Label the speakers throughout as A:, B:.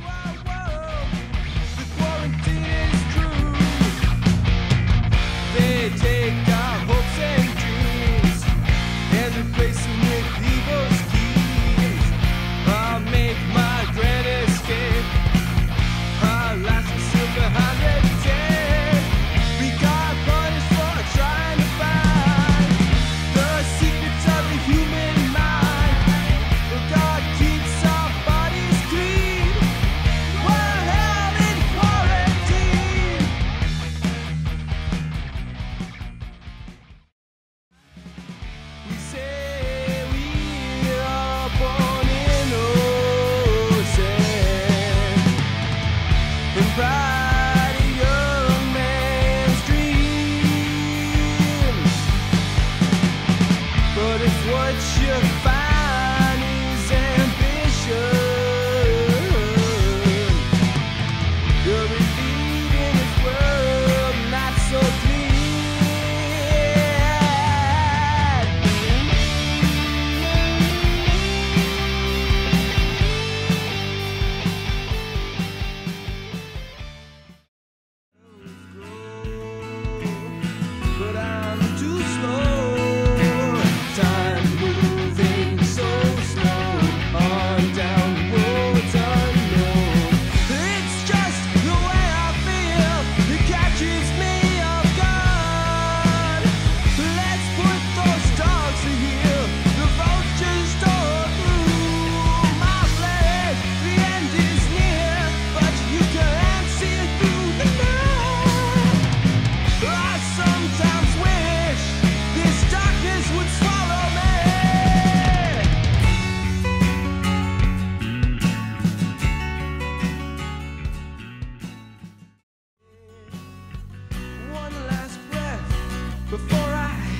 A: world.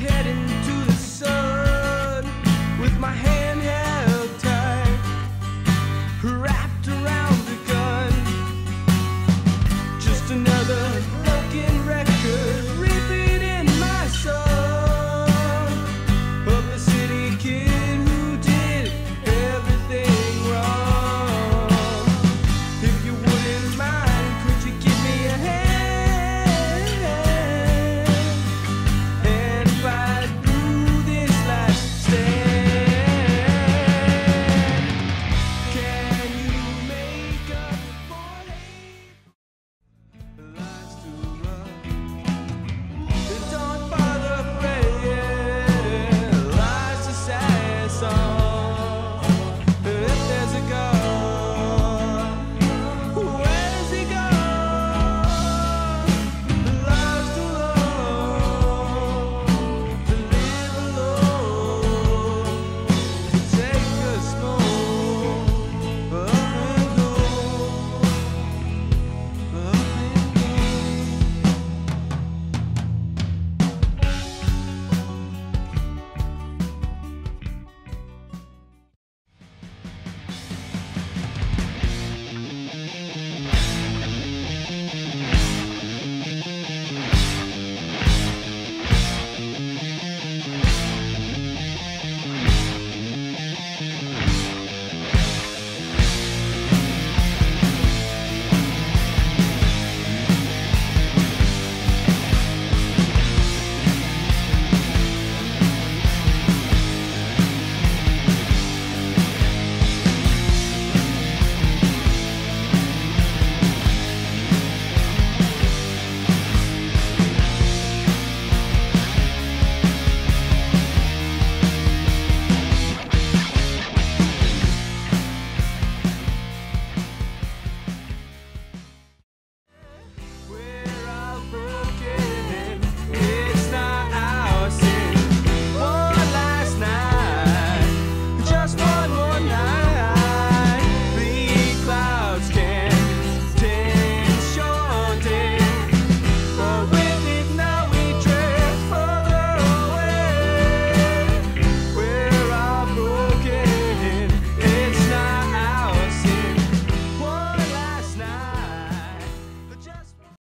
A: heading